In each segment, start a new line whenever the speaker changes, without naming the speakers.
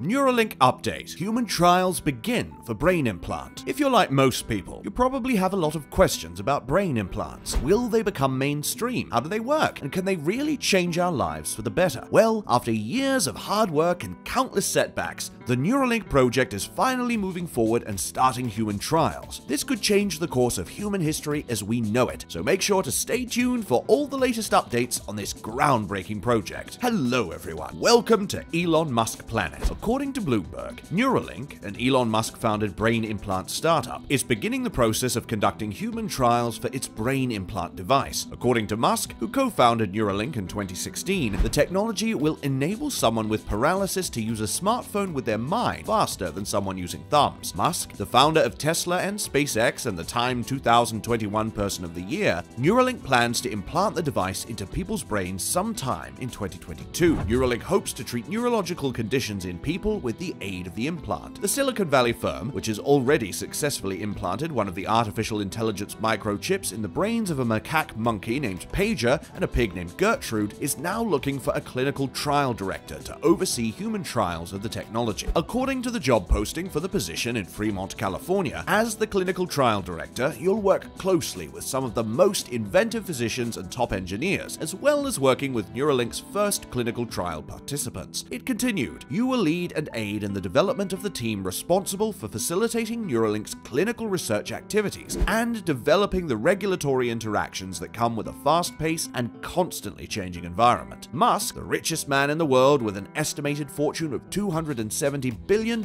Neuralink update. Human trials begin for brain implant. If you're like most people, you probably have a lot of questions about brain implants. Will they become mainstream? How do they work? And can they really change our lives for the better? Well, after years of hard work and countless setbacks, the Neuralink project is finally moving forward and starting human trials. This could change the course of human history as we know it, so make sure to stay tuned for all the latest updates on this groundbreaking project. Hello everyone, welcome to Elon Musk Planet. According to Bloomberg, Neuralink, an Elon Musk founded brain implant startup, is beginning the process of conducting human trials for its brain implant device. According to Musk, who co founded Neuralink in 2016, the technology will enable someone with paralysis to use a smartphone with their mind faster than someone using thumbs. Musk, the founder of Tesla and SpaceX and the Time 2021 Person of the Year, Neuralink plans to implant the device into people's brains sometime in 2022. Neuralink hopes to treat neurological conditions in people people with the aid of the implant. The Silicon Valley firm, which has already successfully implanted one of the artificial intelligence microchips in the brains of a macaque monkey named Pager and a pig named Gertrude, is now looking for a clinical trial director to oversee human trials of the technology. According to the job posting for the position in Fremont, California, as the clinical trial director, you'll work closely with some of the most inventive physicians and top engineers, as well as working with Neuralink's first clinical trial participants. It continued, you will lead lead and aid in the development of the team responsible for facilitating Neuralink's clinical research activities and developing the regulatory interactions that come with a fast paced and constantly changing environment. Musk, the richest man in the world with an estimated fortune of $270 billion,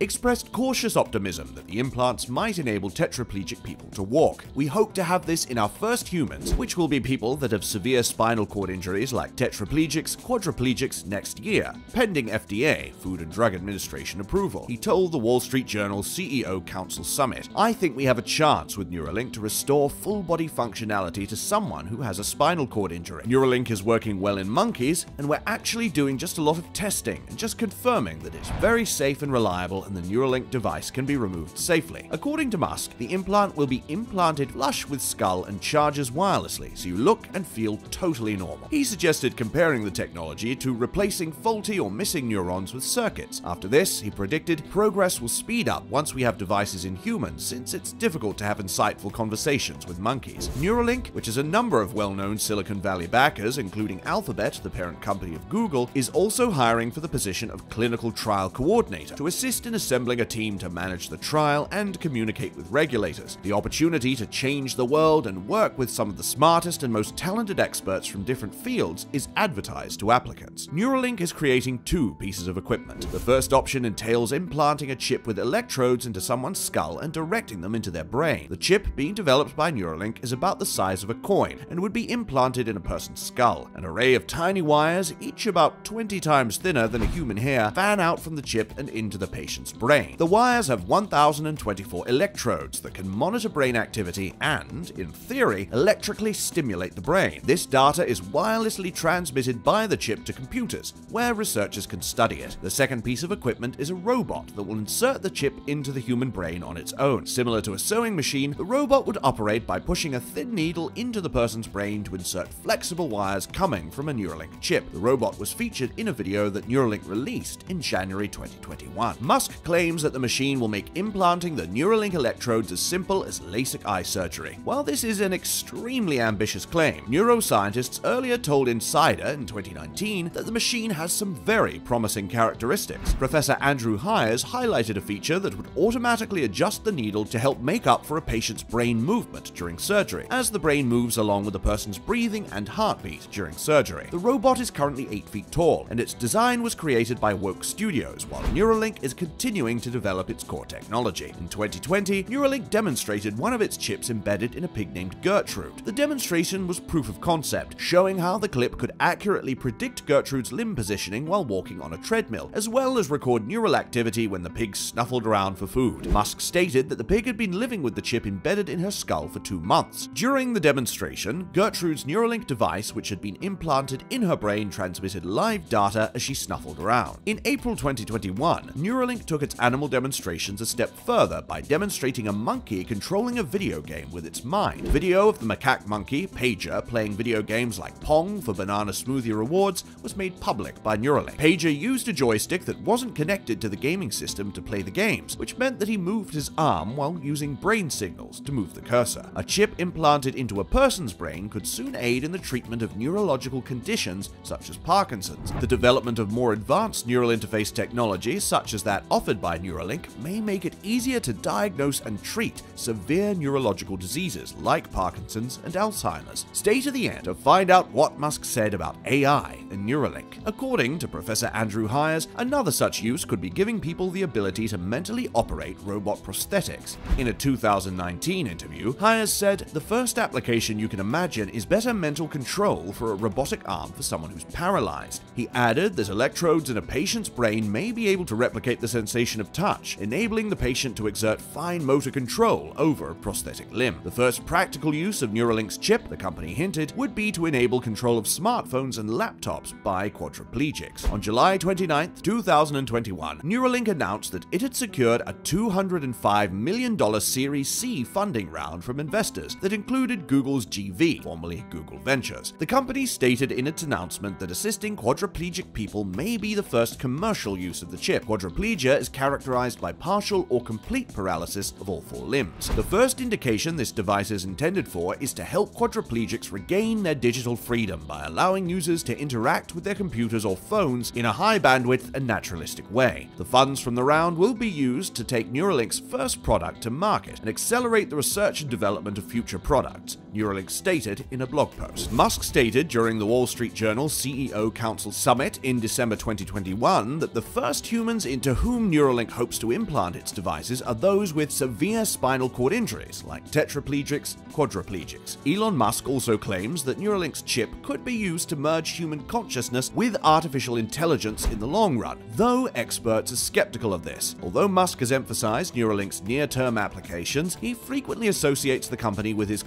expressed cautious optimism that the implants might enable tetraplegic people to walk. We hope to have this in our first humans, which will be people that have severe spinal cord injuries like tetraplegics, quadriplegics next year, pending FDA, Food and Drug Administration approval. He told the Wall Street Journal's CEO Council Summit, I think we have a chance with Neuralink to restore full body functionality to someone who has a spinal cord injury. Neuralink is working well in monkeys, and we're actually doing just a lot of testing and just confirming that it's very safe and reliable and the Neuralink device can be removed safely. According to Musk, the implant will be implanted flush with skull and charges wirelessly, so you look and feel totally normal. He suggested comparing the technology to replacing faulty or missing neurons with circuits circuits. After this, he predicted, progress will speed up once we have devices in humans, since it's difficult to have insightful conversations with monkeys. Neuralink, which has a number of well-known Silicon Valley backers, including Alphabet, the parent company of Google, is also hiring for the position of clinical trial coordinator to assist in assembling a team to manage the trial and communicate with regulators. The opportunity to change the world and work with some of the smartest and most talented experts from different fields is advertised to applicants. Neuralink is creating two pieces of equipment. The first option entails implanting a chip with electrodes into someone's skull and directing them into their brain. The chip, being developed by Neuralink, is about the size of a coin and would be implanted in a person's skull. An array of tiny wires, each about 20 times thinner than a human hair, fan out from the chip and into the patient's brain. The wires have 1024 electrodes that can monitor brain activity and, in theory, electrically stimulate the brain. This data is wirelessly transmitted by the chip to computers, where researchers can study it. The second piece of equipment is a robot that will insert the chip into the human brain on its own. Similar to a sewing machine, the robot would operate by pushing a thin needle into the person's brain to insert flexible wires coming from a Neuralink chip. The robot was featured in a video that Neuralink released in January 2021. Musk claims that the machine will make implanting the Neuralink electrodes as simple as LASIK eye surgery. While this is an extremely ambitious claim, neuroscientists earlier told Insider in 2019 that the machine has some very promising characteristics Professor Andrew Hires highlighted a feature that would automatically adjust the needle to help make up for a patient's brain movement during surgery, as the brain moves along with the person's breathing and heartbeat during surgery. The robot is currently 8 feet tall, and its design was created by Woke Studios, while Neuralink is continuing to develop its core technology. In 2020, Neuralink demonstrated one of its chips embedded in a pig named Gertrude. The demonstration was proof of concept, showing how the clip could accurately predict Gertrude's limb positioning while walking on a treadmill, as well as record neural activity when the pig snuffled around for food. Musk stated that the pig had been living with the chip embedded in her skull for two months. During the demonstration, Gertrude's Neuralink device, which had been implanted in her brain, transmitted live data as she snuffled around. In April 2021, Neuralink took its animal demonstrations a step further by demonstrating a monkey controlling a video game with its mind. Video of the macaque monkey, Pager, playing video games like Pong for Banana Smoothie rewards was made public by Neuralink. Pager used a joystick joystick that wasn't connected to the gaming system to play the games, which meant that he moved his arm while using brain signals to move the cursor. A chip implanted into a person's brain could soon aid in the treatment of neurological conditions such as Parkinson's. The development of more advanced neural interface technology, such as that offered by Neuralink, may make it easier to diagnose and treat severe neurological diseases like Parkinson's and Alzheimer's. Stay to the end to find out what Musk said about AI and Neuralink. According to Professor Andrew Hires, another such use could be giving people the ability to mentally operate robot prosthetics. In a 2019 interview, Hires said, The first application you can imagine is better mental control for a robotic arm for someone who's paralyzed. He added that electrodes in a patient's brain may be able to replicate the sensation of touch, enabling the patient to exert fine motor control over a prosthetic limb. The first practical use of Neuralink's chip, the company hinted, would be to enable control of smartphones and laptops by quadriplegics. On July 29, 2021, Neuralink announced that it had secured a $205 million Series C funding round from investors that included Google's GV, formerly Google Ventures. The company stated in its announcement that assisting quadriplegic people may be the first commercial use of the chip. Quadriplegia is characterized by partial or complete paralysis of all four limbs. The first indication this device is intended for is to help quadriplegics regain their digital freedom by allowing users to interact with their computers or phones in a high bandwidth and naturalistic way. The funds from the round will be used to take Neuralink's first product to market and accelerate the research and development of future products, Neuralink stated in a blog post. Musk stated during the Wall Street Journal CEO Council Summit in December 2021 that the first humans into whom Neuralink hopes to implant its devices are those with severe spinal cord injuries, like tetraplegics, quadriplegics. Elon Musk also claims that Neuralink's chip could be used to merge human consciousness with artificial intelligence in the long run, though experts are skeptical of this. Although Musk has emphasized Neuralink's near-term applications, he frequently associates the company with his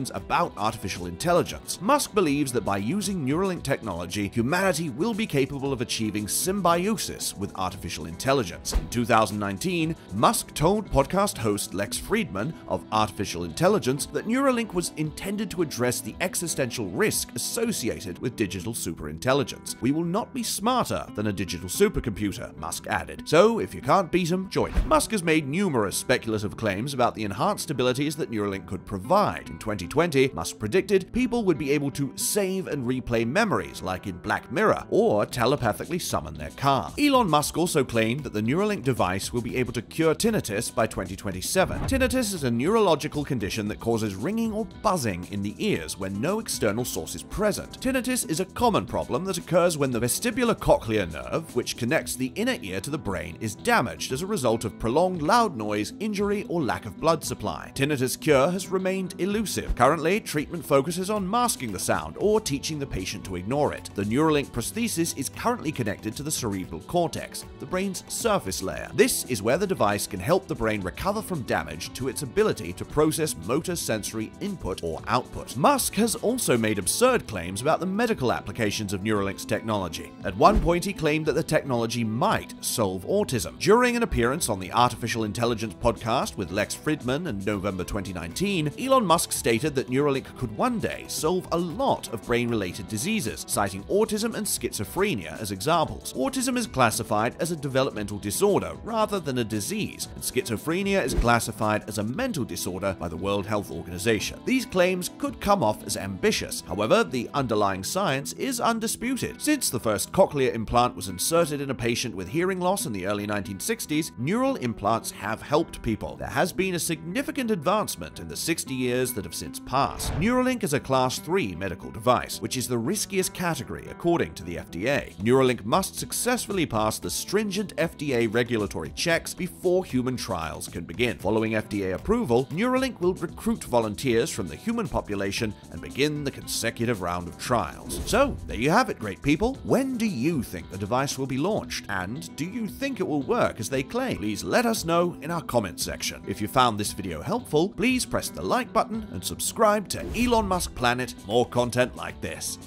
concerns about artificial intelligence. Musk believes that by using Neuralink technology, humanity will be capable of achieving symbiosis with artificial intelligence. In 2019, Musk told podcast host Lex Fridman of Artificial Intelligence that Neuralink was intended to address the existential risk associated with digital superintelligence. We will not be smarter than a digital supercomputer, Musk added. So if you can't beat him, join him. Musk has made numerous speculative claims about the enhanced abilities that Neuralink could provide. In 2020, Musk predicted people would be able to save and replay memories like in Black Mirror, or telepathically summon their car. Elon Musk also claimed that the Neuralink device will be able to cure tinnitus by 2027. Tinnitus is a neurological condition that causes ringing or buzzing in the ears when no external source is present. Tinnitus is a common problem that occurs when the vestibular cochlear nerve, which connects the inner ear to the brain, is damaged as a result of prolonged loud noise, injury, or lack of blood supply. Tinnitus cure has remained elusive. Currently, treatment focuses on masking the sound or teaching the patient to ignore it. The Neuralink prosthesis is currently connected to the cerebral cortex, the brain's surface layer. This is where the device can help the brain recover from damage to its ability to process motor sensory input or output. Musk has also made absurd claims about the medical applications of Neuralink's technology. At one point, he claimed that the technology might solve autism. During an appearance on the Artificial Intelligence podcast with Lex Fridman in November 2019, Elon Musk stated that Neuralink could one day solve a lot of brain-related diseases, citing autism and schizophrenia as examples. Autism is classified as a developmental disorder rather than a disease, and schizophrenia is classified as a mental disorder by the World Health Organization. These claims could come off as ambitious, however, the underlying science is undisputed. Since the first cochlear implant was inserted in a patient with hearing loss in the early 1960s, neural implants have helped people. There has been a significant advancement in the 60 years that have since Neuralink is a Class 3 medical device, which is the riskiest category according to the FDA. Neuralink must successfully pass the stringent FDA regulatory checks before human trials can begin. Following FDA approval, Neuralink will recruit volunteers from the human population and begin the consecutive round of trials. So, there you have it, great people. When do you think the device will be launched? And do you think it will work as they claim? Please let us know in our comment section. If you found this video helpful, please press the like button and subscribe to Elon Musk Planet more content like this.